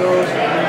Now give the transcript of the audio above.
goes.